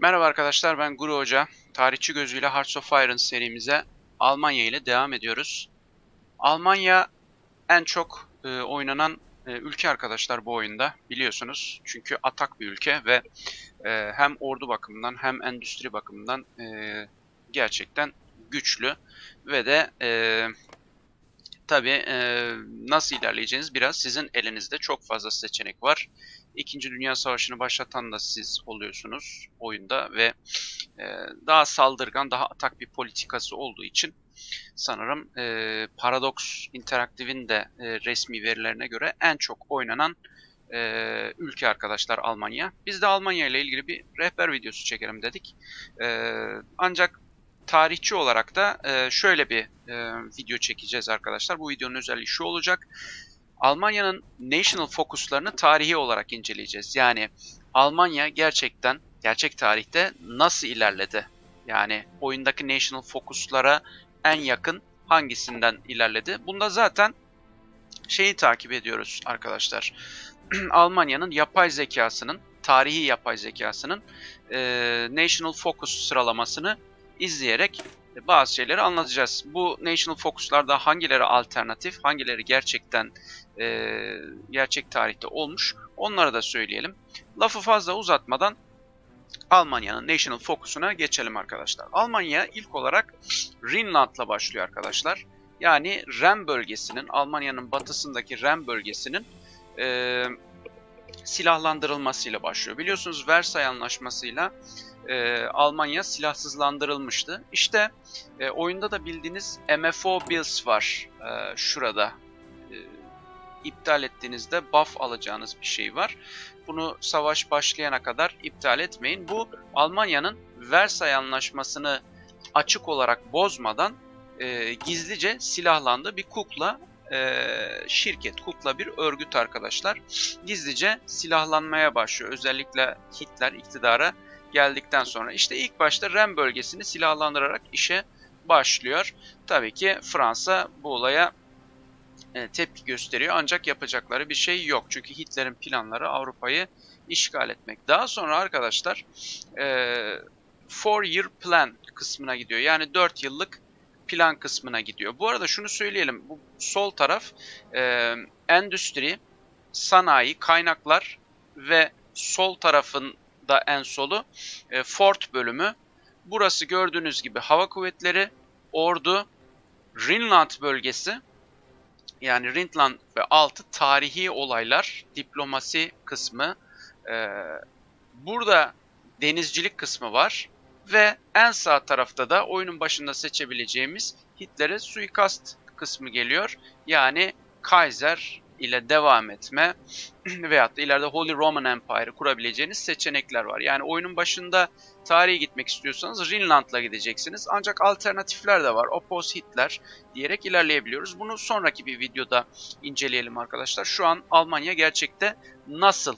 Merhaba arkadaşlar ben Guru Hoca. Tarihçi gözüyle Hearts of Iron serimize Almanya ile devam ediyoruz. Almanya en çok e, oynanan e, ülke arkadaşlar bu oyunda biliyorsunuz. Çünkü atak bir ülke ve e, hem ordu bakımından hem endüstri bakımından e, gerçekten güçlü. Ve de e, tabi e, nasıl ilerleyeceğiniz biraz sizin elinizde çok fazla seçenek var. İkinci Dünya Savaşı'nı başlatan da siz oluyorsunuz oyunda ve e, daha saldırgan, daha atak bir politikası olduğu için sanırım e, Paradox Interactive'in de e, resmi verilerine göre en çok oynanan e, ülke arkadaşlar Almanya. Biz de Almanya ile ilgili bir rehber videosu çekelim dedik. E, ancak tarihçi olarak da e, şöyle bir e, video çekeceğiz arkadaşlar. Bu videonun özelliği şu olacak. Almanya'nın national focuslarını tarihi olarak inceleyeceğiz. Yani Almanya gerçekten gerçek tarihte nasıl ilerledi? Yani oyundaki national focuslara en yakın hangisinden ilerledi? Bunda zaten şeyi takip ediyoruz arkadaşlar. Almanya'nın yapay zekasının, tarihi yapay zekasının e, national focus sıralamasını izleyerek bazı şeyleri anlatacağız. Bu national focuslarda hangileri alternatif, hangileri gerçekten e, gerçek tarihte olmuş onları da söyleyelim. Lafı fazla uzatmadan Almanya'nın national focus'una geçelim arkadaşlar. Almanya ilk olarak Rhineland'la başlıyor arkadaşlar. Yani Ren bölgesinin, Almanya'nın batısındaki Ren bölgesinin e, silahlandırılmasıyla başlıyor. Biliyorsunuz Versay Anlaşması'yla e, Almanya silahsızlandırılmıştı. İşte e, oyunda da bildiğiniz MFO Bills var e, şurada. İptal ettiğinizde buff alacağınız bir şey var. Bunu savaş başlayana kadar iptal etmeyin. Bu Almanya'nın Versay Anlaşması'nı açık olarak bozmadan e, gizlice silahlandığı bir kukla e, şirket, kukla bir örgüt arkadaşlar. Gizlice silahlanmaya başlıyor. Özellikle Hitler iktidara geldikten sonra. işte ilk başta Ren bölgesini silahlandırarak işe başlıyor. Tabii ki Fransa bu olaya tepki gösteriyor ancak yapacakları bir şey yok. Çünkü Hitler'in planları Avrupa'yı işgal etmek. Daha sonra arkadaşlar e, four year plan kısmına gidiyor. Yani 4 yıllık plan kısmına gidiyor. Bu arada şunu söyleyelim. Bu sol taraf e, endüstri, sanayi, kaynaklar ve sol tarafın da en solu e, Fort bölümü. Burası gördüğünüz gibi hava kuvvetleri, ordu, Rhineland bölgesi yani Rhineland ve altı tarihi olaylar, diplomasi kısmı. E, burada denizcilik kısmı var. Ve en sağ tarafta da oyunun başında seçebileceğimiz Hitler'e suikast kısmı geliyor. Yani Kaiser ile devam etme veyahut da ileride Holy Roman Empire'ı kurabileceğiniz seçenekler var. Yani oyunun başında tarihe gitmek istiyorsanız Rhineland'la gideceksiniz. Ancak alternatifler de var. Oppose Hitler diyerek ilerleyebiliyoruz. Bunu sonraki bir videoda inceleyelim arkadaşlar. Şu an Almanya gerçekte nasıl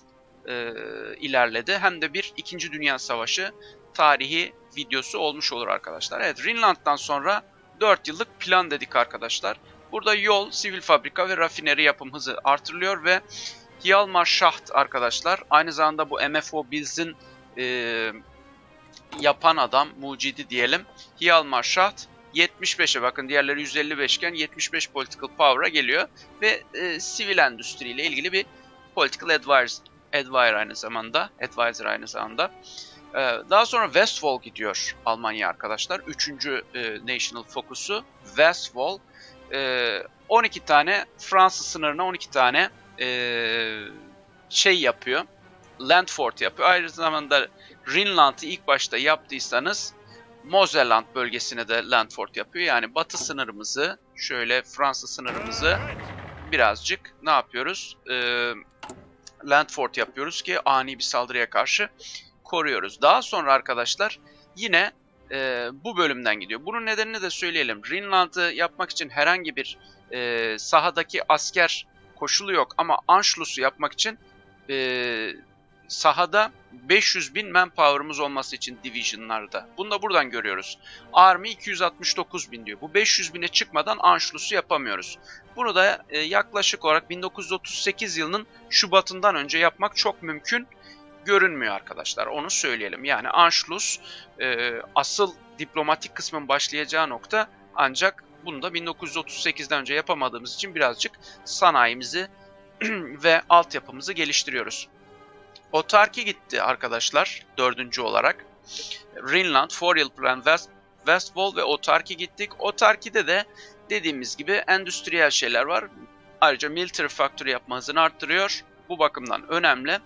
e, ilerledi hem de bir 2. Dünya Savaşı tarihi videosu olmuş olur arkadaşlar. Evet Rhineland'dan sonra 4 yıllık plan dedik arkadaşlar. Burada yol, sivil fabrika ve rafineri yapım hızı artırılıyor ve Hjalmar Schacht arkadaşlar aynı zamanda bu MFO Bills'in e, yapan adam, mucidi diyelim. Hjalmar Schacht 75'e bakın diğerleri 155 iken 75 political power'a geliyor ve e, sivil endüstriyle ilgili bir political advisor, advisor aynı zamanda, advisor aynı zamanda. E, daha sonra Westfall gidiyor Almanya arkadaşlar. Üçüncü e, national fokusu Westfall e, 12 tane Fransız sınırına 12 tane e, şey yapıyor. Landfort yapıyor. Aynı zamanda Rhineland'ı ilk başta yaptıysanız Moselland bölgesine de Landfort yapıyor. Yani batı sınırımızı şöyle Fransız sınırımızı birazcık ne yapıyoruz? E, Landfort yapıyoruz ki ani bir saldırıya karşı koruyoruz. Daha sonra arkadaşlar yine e, bu bölümden gidiyor. Bunun nedenini de söyleyelim. Rhineland'ı yapmak için herhangi bir e, sahadaki asker koşulu yok ama Anschluss'u yapmak için e, sahada 500 bin manpower'ımız olması için division'larda. Bunu da buradan görüyoruz. Army 269 bin diyor. Bu 500 bine çıkmadan Anschluss'u yapamıyoruz. Bunu da e, yaklaşık olarak 1938 yılının Şubat'ından önce yapmak çok mümkün görünmüyor arkadaşlar. Onu söyleyelim. Yani Anschluss e, asıl diplomatik kısmın başlayacağı nokta ancak bunu da 1938'den önce yapamadığımız için birazcık sanayimizi ve altyapımızı geliştiriyoruz. Otarki gitti arkadaşlar dördüncü olarak. Rhineland, Four Plan, West, Westwall ve Otarki gittik. Otarki'de de dediğimiz gibi endüstriyel şeyler var. Ayrıca military factory yapma hızını arttırıyor. Bu bakımdan önemli.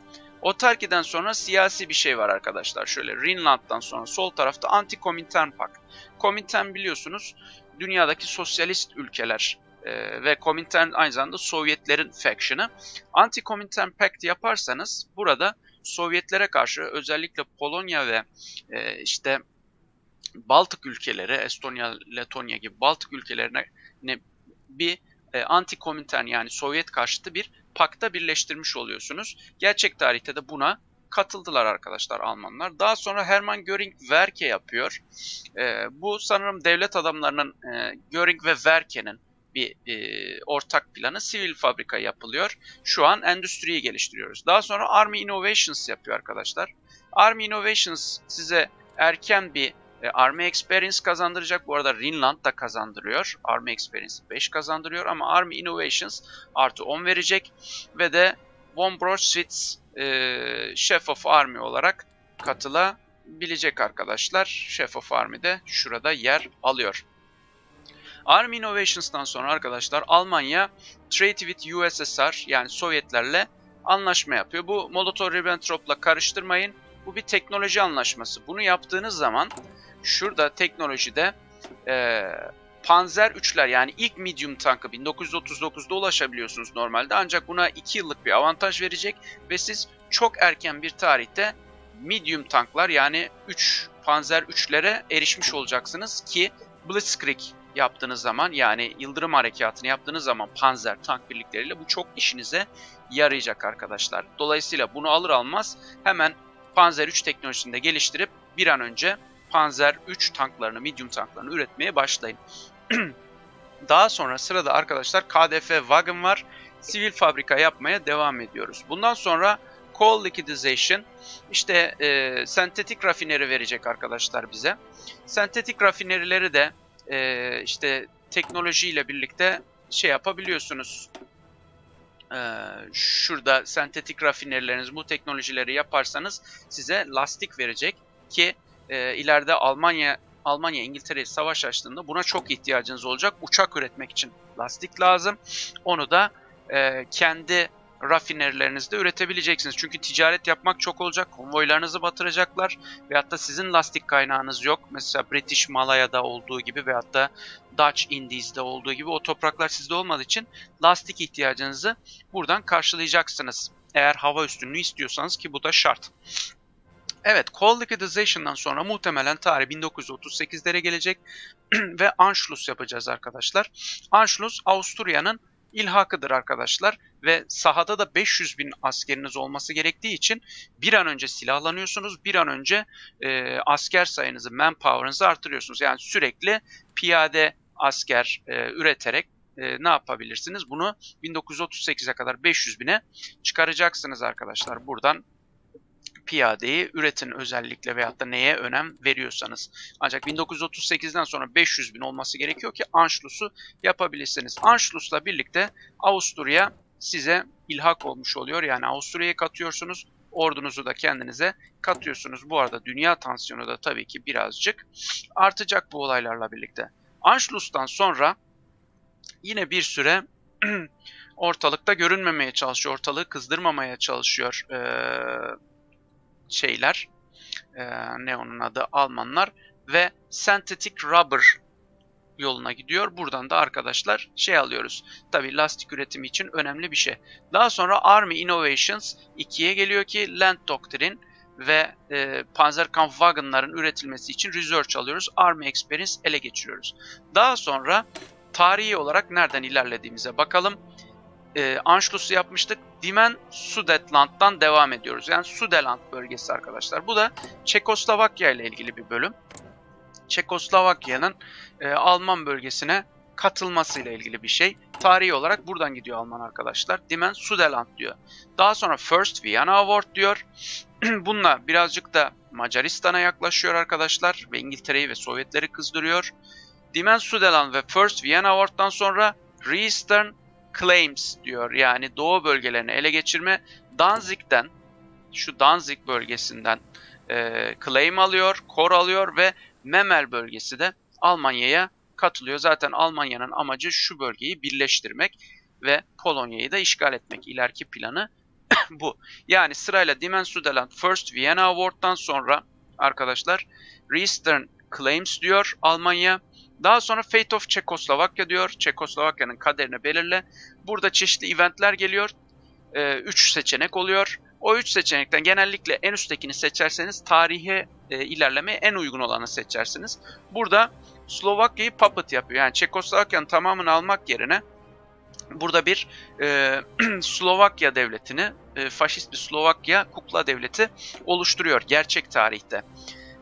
Otarki'den sonra siyasi bir şey var arkadaşlar. Şöyle Rhineland'dan sonra sol tarafta Anti-Komintern Pact. Komintern biliyorsunuz dünyadaki sosyalist ülkeler e, ve Komintern aynı zamanda Sovyetlerin faction'ı. Anti-Komintern Pact yaparsanız burada Sovyetlere karşı özellikle Polonya ve e, işte Baltık ülkeleri, Estonya, Letonya gibi Baltık ülkelerine bir e, anti-Komintern yani Sovyet karşıtı bir pakta birleştirmiş oluyorsunuz. Gerçek tarihte de buna katıldılar arkadaşlar Almanlar. Daha sonra Hermann Göring Werke yapıyor. E, bu sanırım devlet adamlarının e, Göring ve Werke'nin bir e, ortak planı sivil fabrika yapılıyor. Şu an endüstriyi geliştiriyoruz. Daha sonra Army Innovations yapıyor arkadaşlar. Army Innovations size erken bir e, Army Experience kazandıracak. Bu arada Rhineland da kazandırıyor. Army Experience 5 kazandırıyor ama Army Innovations artı 10 verecek. Ve de Von Broschwitz e, Chef of Army olarak katılabilecek arkadaşlar. Chef of Army de şurada yer alıyor. Army Innovations'tan sonra arkadaşlar Almanya Trade with USSR yani Sovyetlerle anlaşma yapıyor. Bu Molotov-Ribbentrop'la karıştırmayın. Bu bir teknoloji anlaşması. Bunu yaptığınız zaman şurada teknolojide e, Panzer 3'ler yani ilk medium tankı 1939'da ulaşabiliyorsunuz normalde. Ancak buna 2 yıllık bir avantaj verecek ve siz çok erken bir tarihte medium tanklar yani 3 Panzer 3'lere erişmiş olacaksınız ki Blitzkrieg yaptığınız zaman yani Yıldırım Harekatı'nı yaptığınız zaman Panzer tank birlikleriyle bu çok işinize yarayacak arkadaşlar. Dolayısıyla bunu alır almaz hemen Panzer 3 teknolojisini de geliştirip bir an önce Panzer 3 tanklarını, medium tanklarını üretmeye başlayın. Daha sonra sırada arkadaşlar KDF Wagon var. Sivil fabrika yapmaya devam ediyoruz. Bundan sonra Coal Liquidization işte e, sentetik rafineri verecek arkadaşlar bize. Sentetik rafinerileri de e, işte teknolojiyle birlikte şey yapabiliyorsunuz. E, şurada sentetik rafinerileriniz bu teknolojileri yaparsanız size lastik verecek ki e, ileride Almanya Almanya İngiltere'ye savaş açtığında buna çok ihtiyacınız olacak. Uçak üretmek için lastik lazım. Onu da e, kendi rafinerilerinizde üretebileceksiniz. Çünkü ticaret yapmak çok olacak. Konvoylarınızı batıracaklar. Veyahut da sizin lastik kaynağınız yok. Mesela British Malaya'da olduğu gibi veyahut da Dutch Indies'de olduğu gibi o topraklar sizde olmadığı için lastik ihtiyacınızı buradan karşılayacaksınız. Eğer hava üstünlüğü istiyorsanız ki bu da şart. Evet, Coal Liquidation'dan sonra muhtemelen tarih 1938'lere gelecek ve Anschluss yapacağız arkadaşlar. Anschluss Avusturya'nın ilhakıdır arkadaşlar ve sahada da 500 bin askeriniz olması gerektiği için bir an önce silahlanıyorsunuz, bir an önce e, asker sayınızı, manpower'ınızı artırıyorsunuz. Yani sürekli piyade asker e, üreterek e, ne yapabilirsiniz? Bunu 1938'e kadar 500 bine çıkaracaksınız arkadaşlar. Buradan piyadeyi üretin özellikle veyahut da neye önem veriyorsanız. Ancak 1938'den sonra 500 bin olması gerekiyor ki Anschluss'u yapabilirsiniz. Anschluss'la birlikte Avusturya size ilhak olmuş oluyor. Yani Avusturya'ya katıyorsunuz. Ordunuzu da kendinize katıyorsunuz. Bu arada dünya tansiyonu da tabii ki birazcık artacak bu olaylarla birlikte. Anschluss'tan sonra yine bir süre ortalıkta görünmemeye çalışıyor. Ortalığı kızdırmamaya çalışıyor. Ee, şeyler e, ne onun adı Almanlar ve synthetic rubber yoluna gidiyor. Buradan da arkadaşlar şey alıyoruz. Tabi lastik üretimi için önemli bir şey. Daha sonra Army Innovations 2'ye geliyor ki Land Doctrine ve e, Panzerkampfwagen'ların üretilmesi için research alıyoruz. Army Experience ele geçiriyoruz. Daha sonra tarihi olarak nereden ilerlediğimize bakalım e, Anschluss'u yapmıştık. Dimen Sudetland'dan devam ediyoruz. Yani Sudeland bölgesi arkadaşlar. Bu da Çekoslovakya ile ilgili bir bölüm. Çekoslovakya'nın e, Alman bölgesine katılmasıyla ilgili bir şey. Tarihi olarak buradan gidiyor Alman arkadaşlar. Dimen Sudeland diyor. Daha sonra First Vienna Award diyor. Bununla birazcık da Macaristan'a yaklaşıyor arkadaşlar ve İngiltere'yi ve Sovyetleri kızdırıyor. Dimen Sudeland ve First Vienna Award'dan sonra Re-Eastern Claims diyor. Yani Doğu bölgelerini ele geçirme. Danzig'den, şu Danzig bölgesinden e, claim alıyor, kor alıyor ve Memel bölgesi de Almanya'ya katılıyor. Zaten Almanya'nın amacı şu bölgeyi birleştirmek ve Polonya'yı da işgal etmek. İleriki planı bu. Yani sırayla Dimensudland First Vienna Award'dan sonra arkadaşlar Eastern Claims diyor Almanya. Daha sonra Fate of Çekoslovakya diyor. Çekoslovakya'nın kaderini belirle. Burada çeşitli eventler geliyor. 3 ee, seçenek oluyor. O 3 seçenekten genellikle en üsttekini seçerseniz tarihe e, ilerlemeye en uygun olanı seçersiniz. Burada Slovakya'yı puppet yapıyor. Yani Çekoslovakya'nın tamamını almak yerine burada bir e, Slovakya devletini, e, faşist bir Slovakya kukla devleti oluşturuyor gerçek tarihte.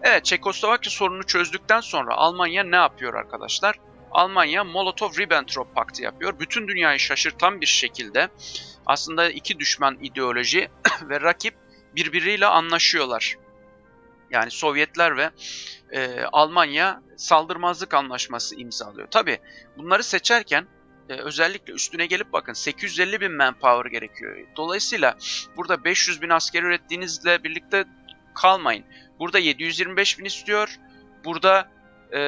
Evet Çekoslovakya sorununu çözdükten sonra Almanya ne yapıyor arkadaşlar? Almanya Molotov-Ribbentrop paktı yapıyor. Bütün dünyayı şaşırtan bir şekilde aslında iki düşman ideoloji ve rakip birbiriyle anlaşıyorlar. Yani Sovyetler ve e, Almanya saldırmazlık anlaşması imzalıyor. Tabi bunları seçerken e, özellikle üstüne gelip bakın 850 bin manpower gerekiyor. Dolayısıyla burada 500 bin asker ürettiğinizle birlikte kalmayın. Burada 725 bin istiyor. Burada e,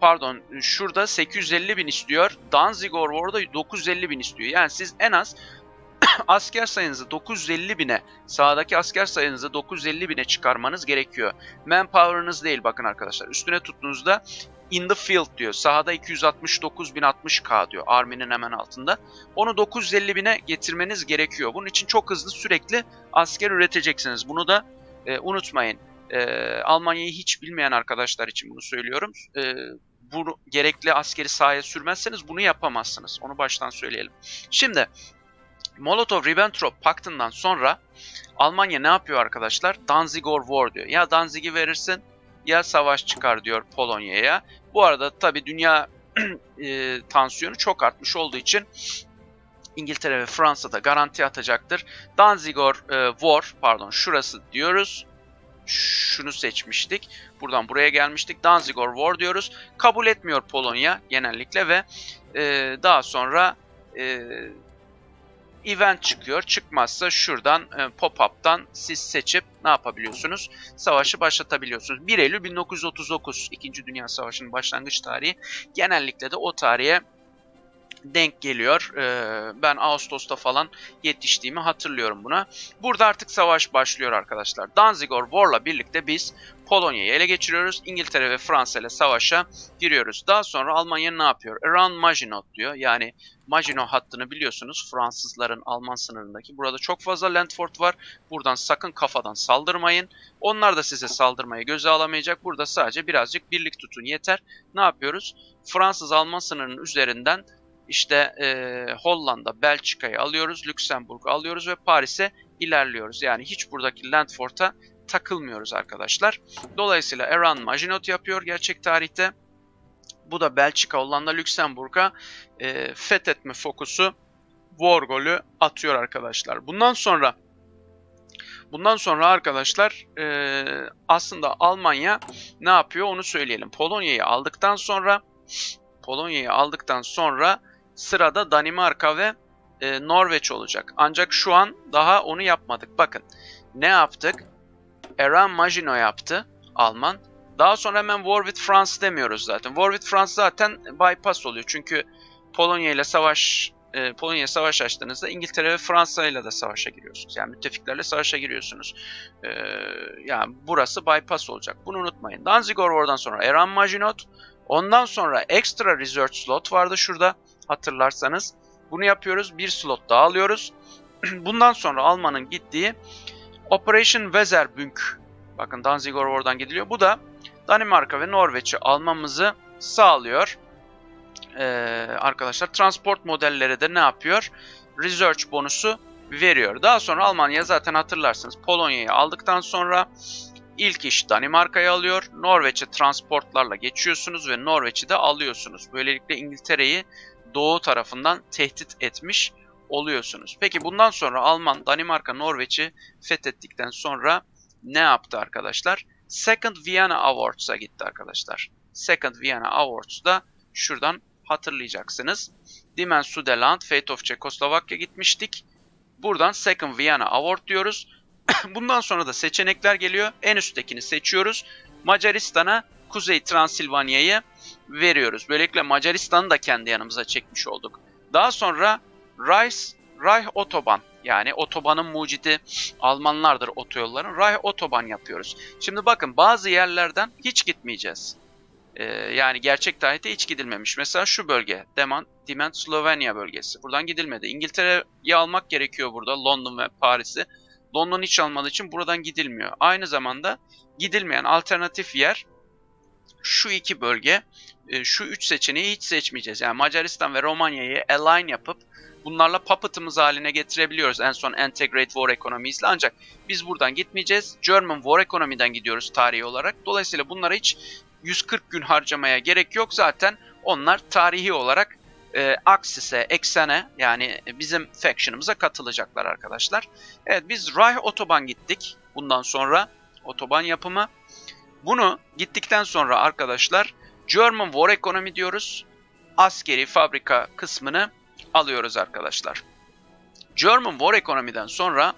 pardon şurada 850 bin istiyor. Danzig orada 950 bin istiyor. Yani siz en az asker sayınızı 950 bine, sağdaki asker sayınızı 950 bine çıkarmanız gerekiyor. Manpower'ınız değil bakın arkadaşlar. Üstüne tuttuğunuzda in the field diyor. Sahada 269.060k diyor Army'nin hemen altında. Onu 950 bine getirmeniz gerekiyor. Bunun için çok hızlı sürekli asker üreteceksiniz. Bunu da e, unutmayın. E, Almanya'yı hiç bilmeyen arkadaşlar için bunu söylüyorum. E, bu gerekli askeri sahaya sürmezseniz bunu yapamazsınız. Onu baştan söyleyelim. Şimdi Molotov-Ribbentrop paktından sonra Almanya ne yapıyor arkadaşlar? Danzig or War diyor. Ya Danzig'i verirsin ya savaş çıkar diyor Polonya'ya. Bu arada tabi dünya e, tansiyonu çok artmış olduğu için İngiltere ve Fransa da garanti atacaktır. Danzig or e, War pardon şurası diyoruz. Şunu seçmiştik. Buradan buraya gelmiştik. Danzig or War diyoruz. Kabul etmiyor Polonya genellikle ve e, daha sonra e, event çıkıyor. Çıkmazsa şuradan e, pop-up'tan siz seçip ne yapabiliyorsunuz? Savaşı başlatabiliyorsunuz. 1 Eylül 1939 2. Dünya Savaşı'nın başlangıç tarihi. Genellikle de o tarihe denk geliyor. Ee, ben Ağustos'ta falan yetiştiğimi hatırlıyorum buna. Burada artık savaş başlıyor arkadaşlar. Danzigor War'la birlikte biz Polonya'yı ele geçiriyoruz. İngiltere ve Fransa ile savaşa giriyoruz. Daha sonra Almanya ne yapıyor? Around Maginot diyor. Yani Maginot hattını biliyorsunuz Fransızların Alman sınırındaki. Burada çok fazla Landfort var. Buradan sakın kafadan saldırmayın. Onlar da size saldırmayı göze alamayacak. Burada sadece birazcık birlik tutun yeter. Ne yapıyoruz? Fransız-Alman sınırının üzerinden işte e, Hollanda, Belçika'yı alıyoruz, Lüksemburg'u alıyoruz ve Paris'e ilerliyoruz. Yani hiç buradaki Landfort'a takılmıyoruz arkadaşlar. Dolayısıyla Eran Maginot yapıyor gerçek tarihte. Bu da Belçika, Hollanda, Lüksemburg'a e, fethetme fokusu war golü atıyor arkadaşlar. Bundan sonra bundan sonra arkadaşlar e, aslında Almanya ne yapıyor onu söyleyelim. Polonya'yı aldıktan sonra Polonya'yı aldıktan sonra sırada Danimarka ve e, Norveç olacak. Ancak şu an daha onu yapmadık. Bakın ne yaptık? Eran Maginot yaptı Alman. Daha sonra hemen War with France demiyoruz zaten. War with France zaten bypass oluyor. Çünkü Polonya ile savaş e, Polonya savaş açtığınızda İngiltere ve Fransa ile de savaşa giriyorsunuz. Yani müttefiklerle savaşa giriyorsunuz. E, yani burası bypass olacak. Bunu unutmayın. Danzigor oradan sonra Eran Maginot. Ondan sonra extra research slot vardı şurada hatırlarsanız. Bunu yapıyoruz. Bir slot daha alıyoruz. Bundan sonra Alman'ın gittiği Operation Weserbünk. Bakın Danzigor oradan gidiliyor. Bu da Danimarka ve Norveç'i almamızı sağlıyor. Ee, arkadaşlar transport modelleri de ne yapıyor? Research bonusu veriyor. Daha sonra Almanya zaten hatırlarsınız Polonya'yı aldıktan sonra İlk iş Danimarka'yı alıyor. Norveç'e transportlarla geçiyorsunuz ve Norveç'i de alıyorsunuz. Böylelikle İngiltere'yi doğu tarafından tehdit etmiş oluyorsunuz. Peki bundan sonra Alman, Danimarka, Norveç'i fethettikten sonra ne yaptı arkadaşlar? Second Vienna Awards'a gitti arkadaşlar. Second Vienna Awards'da şuradan hatırlayacaksınız. Dimen Sudeland, Fate of Czechoslovakia gitmiştik. Buradan Second Vienna Award diyoruz. Bundan sonra da seçenekler geliyor. En üsttekini seçiyoruz. Macaristan'a Kuzey Transilvanya'yı veriyoruz. Böylelikle Macaristan'ı da kendi yanımıza çekmiş olduk. Daha sonra Reis, Reich Otoban yani otobanın mucidi Almanlardır otoyolların. Reich Otoban yapıyoruz. Şimdi bakın bazı yerlerden hiç gitmeyeceğiz. Ee, yani gerçek tarihte hiç gidilmemiş. Mesela şu bölge, Dement, Dement Slovenya bölgesi. Buradan gidilmedi. İngiltere'yi almak gerekiyor burada, London ve Paris'i. London hiç almadığı için buradan gidilmiyor. Aynı zamanda gidilmeyen alternatif yer şu iki bölge. E, şu üç seçeneği hiç seçmeyeceğiz. Yani Macaristan ve Romanya'yı align yapıp bunlarla puppet'ımız haline getirebiliyoruz en son Integrate War Economies ile ancak biz buradan gitmeyeceğiz. German War Economy'den gidiyoruz tarihi olarak. Dolayısıyla bunlara hiç 140 gün harcamaya gerek yok. Zaten onlar tarihi olarak e, Axis'e, eksene yani bizim faction'ımıza katılacaklar arkadaşlar. Evet biz Reich Otoban gittik. Bundan sonra otoban yapımı. Bunu gittikten sonra arkadaşlar German War Economy diyoruz. Askeri fabrika kısmını alıyoruz arkadaşlar. German War Economy'den sonra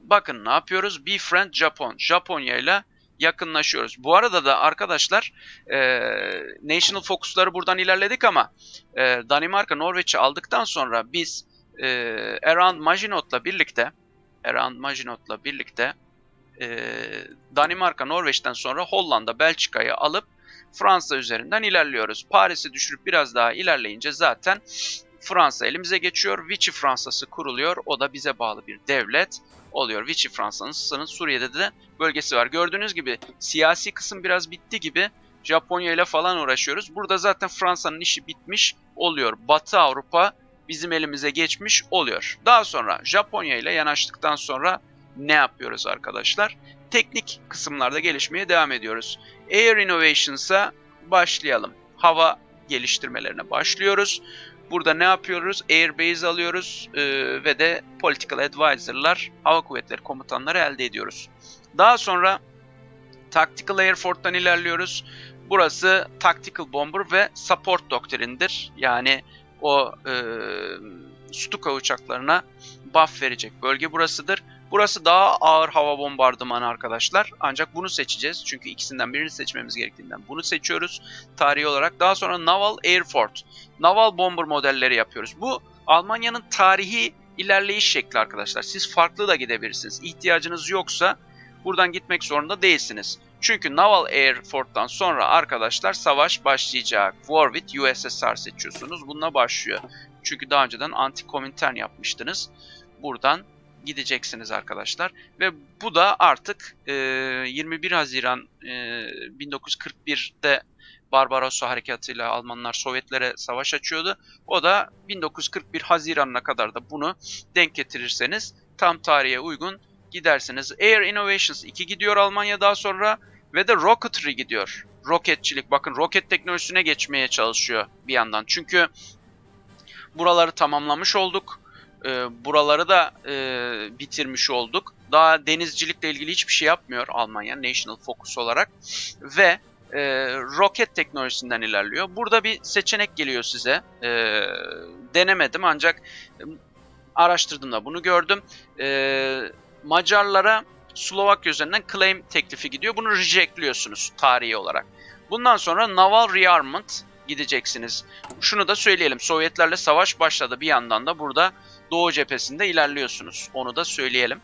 bakın ne yapıyoruz? Befriend Japon. Japonya ile yakınlaşıyoruz. Bu arada da arkadaşlar e, National Focus'ları buradan ilerledik ama e, Danimarka Norveç'i aldıktan sonra biz e, Around Maginot'la birlikte Around Maginot'la birlikte e, Danimarka Norveç'ten sonra Hollanda Belçika'yı alıp Fransa üzerinden ilerliyoruz. Paris'i düşürüp biraz daha ilerleyince zaten Fransa elimize geçiyor. Vichy Fransa'sı kuruluyor. O da bize bağlı bir devlet oluyor. Vichy Fransa'nın Suriye'de de bölgesi var. Gördüğünüz gibi siyasi kısım biraz bitti gibi. Japonya ile falan uğraşıyoruz. Burada zaten Fransa'nın işi bitmiş oluyor. Batı Avrupa bizim elimize geçmiş oluyor. Daha sonra Japonya ile yanaştıktan sonra ne yapıyoruz arkadaşlar? Teknik kısımlarda gelişmeye devam ediyoruz. Air Innovations'a başlayalım. Hava geliştirmelerine başlıyoruz. Burada ne yapıyoruz? Airbase alıyoruz e, ve de Political Advisor'lar, Hava Kuvvetleri komutanları elde ediyoruz. Daha sonra Tactical Air Force'tan ilerliyoruz. Burası Tactical Bomber ve Support Doktrin'dir. Yani o e, Stuka uçaklarına buff verecek bölge burasıdır. Burası daha ağır hava bombardımanı arkadaşlar. Ancak bunu seçeceğiz. Çünkü ikisinden birini seçmemiz gerektiğinden bunu seçiyoruz tarihi olarak. Daha sonra Naval Air Force, Naval Bomber modelleri yapıyoruz. Bu Almanya'nın tarihi ilerleyiş şekli arkadaşlar. Siz farklı da gidebilirsiniz. İhtiyacınız yoksa buradan gitmek zorunda değilsiniz. Çünkü Naval Air Force'dan sonra arkadaşlar savaş başlayacak. War with USSR seçiyorsunuz. Bununla başlıyor. Çünkü daha önceden anti-Comintern yapmıştınız. Buradan gideceksiniz arkadaşlar. Ve bu da artık e, 21 Haziran e, 1941'de Barbarossa harekatıyla Almanlar Sovyetlere savaş açıyordu. O da 1941 Haziran'ına kadar da bunu denk getirirseniz tam tarihe uygun gidersiniz. Air Innovations 2 gidiyor Almanya daha sonra ve de Rocketry gidiyor. Roketçilik bakın roket teknolojisine geçmeye çalışıyor bir yandan. Çünkü buraları tamamlamış olduk e, buraları da e, bitirmiş olduk. Daha denizcilikle ilgili hiçbir şey yapmıyor Almanya National Focus olarak ve e, roket teknolojisinden ilerliyor. Burada bir seçenek geliyor size. E, denemedim ancak e, araştırdığımda bunu gördüm. E, Macarlara Slovakya üzerinden claim teklifi gidiyor. Bunu rejectliyorsunuz tarihi olarak. Bundan sonra Naval Rearmament gideceksiniz. Şunu da söyleyelim. Sovyetlerle savaş başladı. Bir yandan da burada Doğu cephesinde ilerliyorsunuz. Onu da söyleyelim.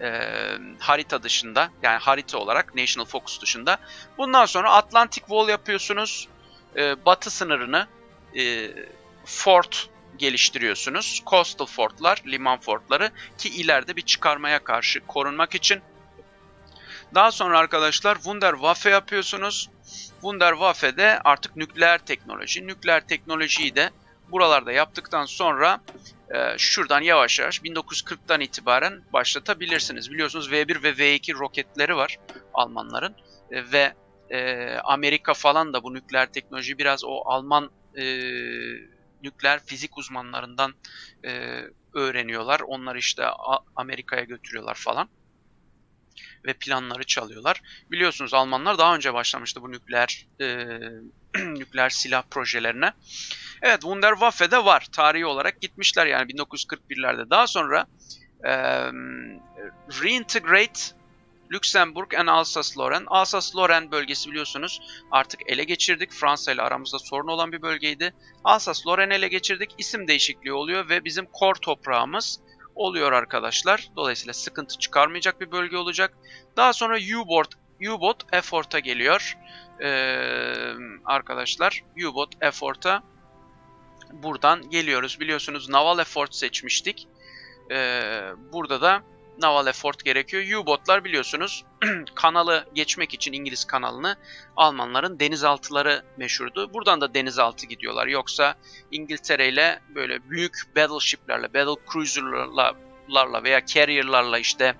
Ee, harita dışında yani harita olarak National Focus dışında. Bundan sonra Atlantic Wall yapıyorsunuz. Ee, batı sınırını e, fort geliştiriyorsunuz. Coastal fortlar, liman fortları ki ileride bir çıkarmaya karşı korunmak için. Daha sonra arkadaşlar Wunderwaffe yapıyorsunuz. Wunderwaffe'de artık nükleer teknoloji. Nükleer teknolojiyi de buralarda yaptıktan sonra e, şuradan yavaş yavaş 1940'tan itibaren başlatabilirsiniz. Biliyorsunuz V1 ve V2 roketleri var. Almanların e, ve e, Amerika falan da bu nükleer teknoloji biraz o Alman e, nükleer fizik uzmanlarından e, öğreniyorlar. Onları işte Amerika'ya götürüyorlar falan ve planları çalıyorlar. Biliyorsunuz Almanlar daha önce başlamıştı bu nükleer e, nükleer silah projelerine. Evet Wunderwaffe'de var. Tarihi olarak gitmişler yani 1941'lerde. Daha sonra e, Reintegrate Lüksemburg and Alsace-Lorraine. Alsace-Lorraine bölgesi biliyorsunuz artık ele geçirdik. Fransa ile aramızda sorun olan bir bölgeydi. Alsace-Lorraine ele geçirdik. İsim değişikliği oluyor ve bizim kor toprağımız oluyor arkadaşlar. Dolayısıyla sıkıntı çıkarmayacak bir bölge olacak. Daha sonra U-Boat U-Boat Effort'a geliyor. Ee, arkadaşlar U-Boat Effort'a buradan geliyoruz. Biliyorsunuz Naval Effort seçmiştik. Ee, burada da naval effort gerekiyor. U-botlar biliyorsunuz kanalı geçmek için İngiliz kanalını Almanların denizaltıları meşhurdu. Buradan da denizaltı gidiyorlar. Yoksa İngiltere ile böyle büyük battleship'lerle, battle cruiser'larla veya carrier'larla işte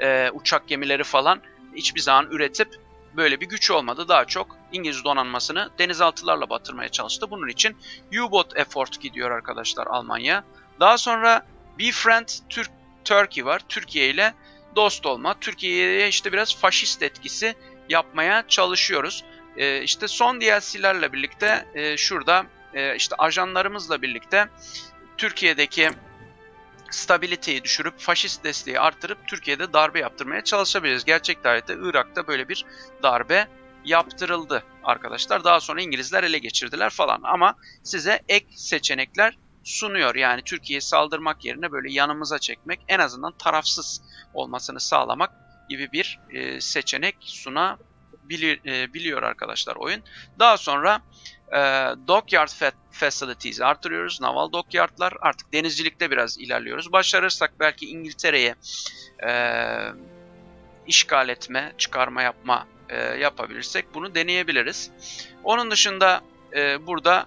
e, uçak gemileri falan hiçbir zaman üretip böyle bir güç olmadı. Daha çok İngiliz donanmasını denizaltılarla batırmaya çalıştı. Bunun için U-boat effort gidiyor arkadaşlar Almanya. Daha sonra Befriend Türk Turkey var. Türkiye ile dost olma. Türkiye'ye işte biraz faşist etkisi yapmaya çalışıyoruz. E, işte son DLC'lerle birlikte e, şurada e, işte ajanlarımızla birlikte Türkiye'deki stabiliteyi düşürüp faşist desteği artırıp Türkiye'de darbe yaptırmaya çalışabiliriz. Gerçek tarihte Irak'ta böyle bir darbe yaptırıldı arkadaşlar. Daha sonra İngilizler ele geçirdiler falan ama size ek seçenekler sunuyor. Yani Türkiye'ye saldırmak yerine böyle yanımıza çekmek, en azından tarafsız olmasını sağlamak gibi bir e, seçenek sunabiliyor e, arkadaşlar oyun. Daha sonra e, Dockyard Facilities artırıyoruz. Naval Dockyard'lar artık denizcilikte biraz ilerliyoruz. Başarırsak belki İngiltere'ye e, işgal etme, çıkarma yapma e, yapabilirsek bunu deneyebiliriz. Onun dışında e, burada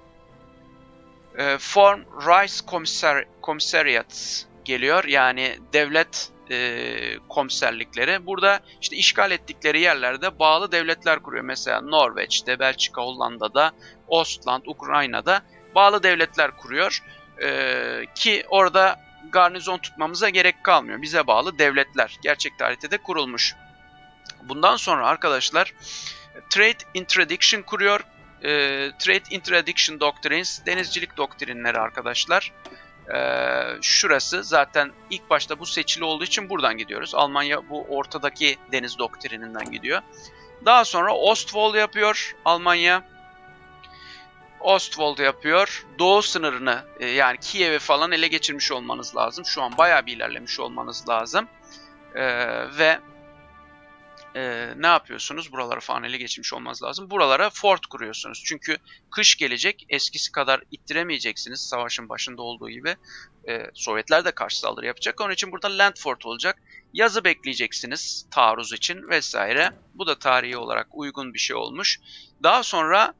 e, Form Rice Commissar Commissariats geliyor. Yani devlet e, komiserlikleri. Burada işte işgal ettikleri yerlerde bağlı devletler kuruyor. Mesela Norveç'te, Belçika, Hollanda'da, Ostland, Ukrayna'da bağlı devletler kuruyor. E, ki orada garnizon tutmamıza gerek kalmıyor. Bize bağlı devletler gerçek tarihte de kurulmuş. Bundan sonra arkadaşlar Trade Interdiction kuruyor e, Trade Interdiction Doctrines, denizcilik doktrinleri arkadaşlar. E, şurası zaten ilk başta bu seçili olduğu için buradan gidiyoruz. Almanya bu ortadaki deniz doktrininden gidiyor. Daha sonra Ostwall yapıyor Almanya. Ostwald yapıyor. Doğu sınırını e, yani Kiev'i falan ele geçirmiş olmanız lazım. Şu an bayağı bir ilerlemiş olmanız lazım. E, ve e, ne yapıyorsunuz? Buraları falan ele geçmiş olmaz lazım. Buralara fort kuruyorsunuz. Çünkü kış gelecek. Eskisi kadar ittiremeyeceksiniz. Savaşın başında olduğu gibi. E, Sovyetler de karşı saldırı yapacak. Onun için burada land fort olacak. Yazı bekleyeceksiniz taarruz için vesaire. Bu da tarihi olarak uygun bir şey olmuş. Daha sonra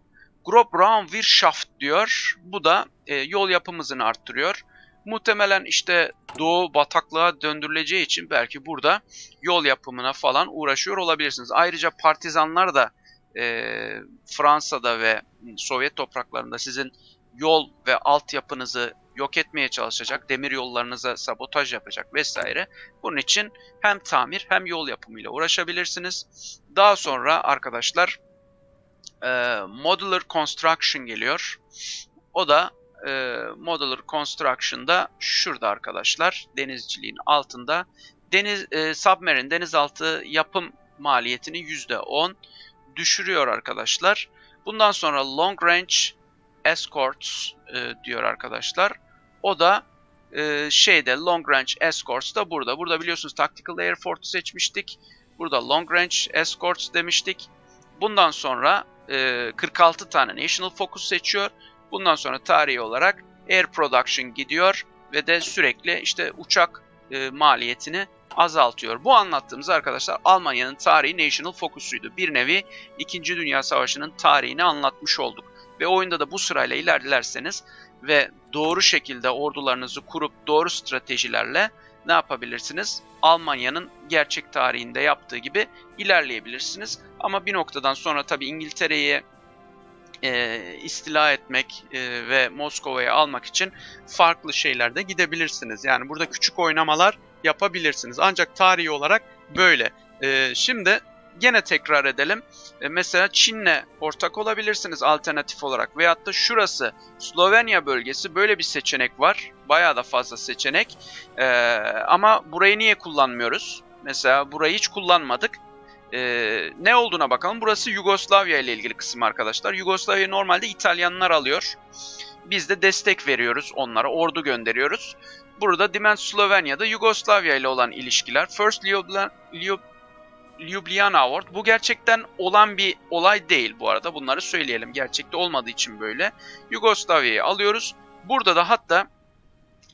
Grob Wirtschaft diyor. Bu da e, yol yapımızını arttırıyor. Muhtemelen işte doğu bataklığa döndürüleceği için belki burada yol yapımına falan uğraşıyor olabilirsiniz. Ayrıca partizanlar da e, Fransa'da ve Sovyet topraklarında sizin yol ve altyapınızı yok etmeye çalışacak, demir yollarınıza sabotaj yapacak vesaire. Bunun için hem tamir hem yol yapımıyla uğraşabilirsiniz. Daha sonra arkadaşlar e, Modular Construction geliyor. O da e, Modular Construction'da şurada arkadaşlar denizciliğin altında deniz e, submarine denizaltı yapım maliyetini %10 düşürüyor arkadaşlar. Bundan sonra Long Range Escorts e, diyor arkadaşlar. O da e, şeyde Long Range Escorts da burada. Burada biliyorsunuz Tactical Air Force'u seçmiştik. Burada Long Range Escorts demiştik. Bundan sonra e, 46 tane National Focus seçiyor. Bundan sonra tarihi olarak Air Production gidiyor ve de sürekli işte uçak e, maliyetini azaltıyor. Bu anlattığımız arkadaşlar Almanya'nın tarihi National Focus'uydu. Bir nevi 2. Dünya Savaşı'nın tarihini anlatmış olduk. Ve oyunda da bu sırayla ilerlerseniz ve doğru şekilde ordularınızı kurup doğru stratejilerle ne yapabilirsiniz? Almanya'nın gerçek tarihinde yaptığı gibi ilerleyebilirsiniz. Ama bir noktadan sonra tabii İngiltere'yi e, istila etmek e, ve Moskova'yı almak için farklı şeylerde gidebilirsiniz. Yani burada küçük oynamalar yapabilirsiniz. Ancak tarihi olarak böyle. E, şimdi gene tekrar edelim. E, mesela Çin'le ortak olabilirsiniz alternatif olarak. Veyahut da şurası Slovenya bölgesi böyle bir seçenek var. Bayağı da fazla seçenek. E, ama burayı niye kullanmıyoruz? Mesela burayı hiç kullanmadık. Ee, ne olduğuna bakalım. Burası Yugoslavya ile ilgili kısım arkadaşlar. Yugoslavya normalde İtalyanlar alıyor. Biz de destek veriyoruz onlara. Ordu gönderiyoruz. Burada Dimen Slovenya'da Yugoslavya ile olan ilişkiler. First Ljubljana, Ljubljana Award. Bu gerçekten olan bir olay değil bu arada. Bunları söyleyelim. Gerçekte olmadığı için böyle. Yugoslavya'yı alıyoruz. Burada da hatta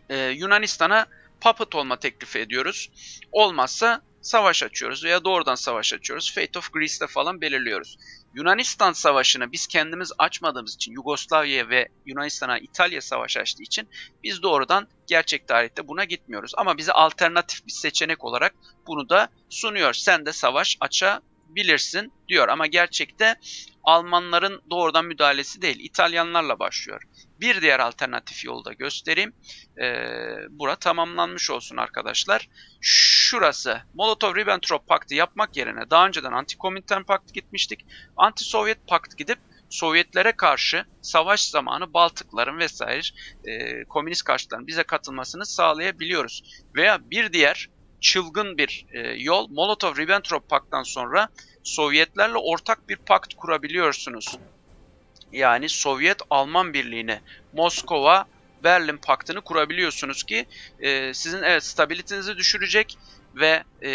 e, Yunanistan'a puppet olma teklifi ediyoruz. Olmazsa savaş açıyoruz veya doğrudan savaş açıyoruz. Fate of Greece'de falan belirliyoruz. Yunanistan Savaşı'nı biz kendimiz açmadığımız için Yugoslavya ve Yunanistan'a İtalya savaş açtığı için biz doğrudan gerçek tarihte buna gitmiyoruz. Ama bize alternatif bir seçenek olarak bunu da sunuyor. Sen de savaş açabilirsin diyor. Ama gerçekte Almanların doğrudan müdahalesi değil. İtalyanlarla başlıyor. Bir diğer alternatif yolu da göstereyim. Ee, bura tamamlanmış olsun arkadaşlar. Şurası Molotov-Ribbentrop Paktı yapmak yerine daha önceden Anti-Komintern Paktı gitmiştik. Anti-Sovyet Pakt gidip Sovyetlere karşı savaş zamanı Baltıkların vesaire e, komünist karşıtların bize katılmasını sağlayabiliyoruz. Veya bir diğer çılgın bir e, yol Molotov-Ribbentrop Pakt'tan sonra Sovyetlerle ortak bir pakt kurabiliyorsunuz. Yani Sovyet-Alman Birliği'ne Moskova Berlin Paktı'nı kurabiliyorsunuz ki e, sizin evet stabilitenizi düşürecek ve e,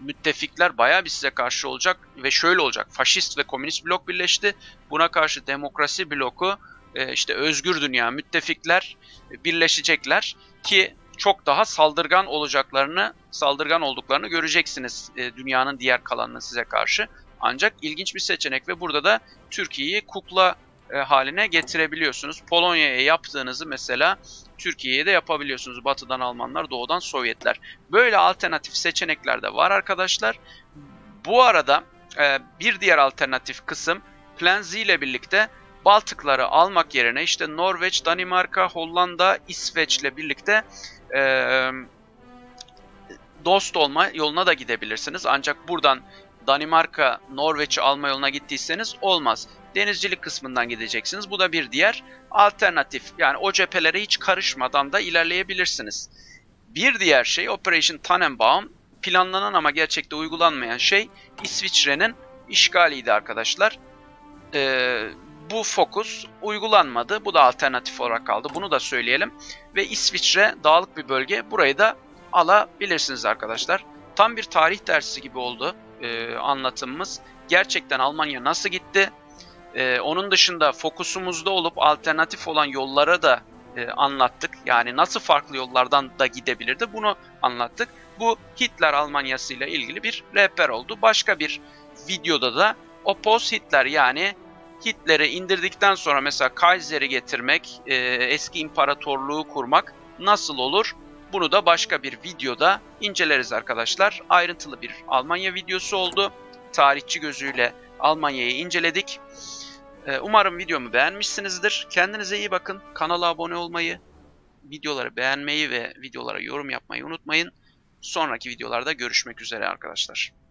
müttefikler bayağı bir size karşı olacak ve şöyle olacak. Faşist ve komünist blok birleşti. Buna karşı demokrasi bloku e, işte özgür dünya müttefikler birleşecekler ki çok daha saldırgan olacaklarını, saldırgan olduklarını göreceksiniz e, dünyanın diğer kalanına size karşı. Ancak ilginç bir seçenek ve burada da Türkiye'yi kukla e, haline getirebiliyorsunuz. Polonya'ya yaptığınızı mesela Türkiye'ye de yapabiliyorsunuz. Batıdan Almanlar, doğudan Sovyetler. Böyle alternatif seçenekler de var arkadaşlar. Bu arada e, bir diğer alternatif kısım Plan Z ile birlikte Baltıkları almak yerine işte Norveç, Danimarka, Hollanda, İsveç ile birlikte e, dost olma yoluna da gidebilirsiniz. Ancak buradan Danimarka, Norveç'i alma yoluna gittiyseniz olmaz. Denizcilik kısmından gideceksiniz. Bu da bir diğer alternatif. Yani o cephelere hiç karışmadan da ilerleyebilirsiniz. Bir diğer şey Operation Tannenbaum. Planlanan ama gerçekte uygulanmayan şey İsviçre'nin işgaliydi arkadaşlar. Ee, bu fokus uygulanmadı. Bu da alternatif olarak kaldı. Bunu da söyleyelim. Ve İsviçre dağlık bir bölge. Burayı da alabilirsiniz arkadaşlar. Tam bir tarih dersi gibi oldu e, anlatımımız. Gerçekten Almanya nasıl gitti? E, onun dışında fokusumuzda olup alternatif olan yollara da e, anlattık. Yani nasıl farklı yollardan da gidebilirdi bunu anlattık. Bu Hitler Almanyası ile ilgili bir rehber oldu. Başka bir videoda da o post Hitler yani Hitler'i indirdikten sonra mesela Kaiser'i getirmek, e, eski imparatorluğu kurmak nasıl olur? Bunu da başka bir videoda inceleriz arkadaşlar. Ayrıntılı bir Almanya videosu oldu. Tarihçi gözüyle Almanya'yı inceledik. E, umarım videomu beğenmişsinizdir. Kendinize iyi bakın. Kanala abone olmayı, videoları beğenmeyi ve videolara yorum yapmayı unutmayın. Sonraki videolarda görüşmek üzere arkadaşlar.